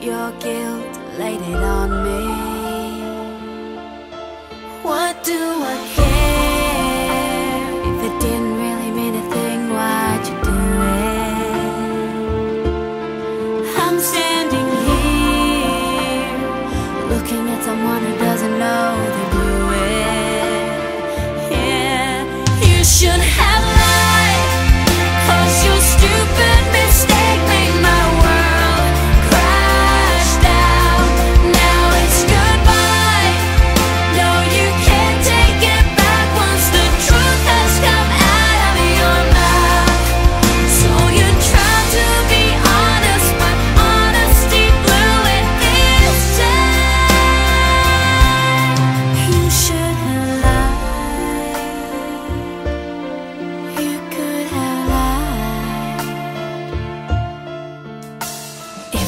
your guilt, laid it on me What do I care?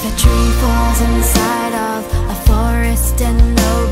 If a tree falls inside of a forest and no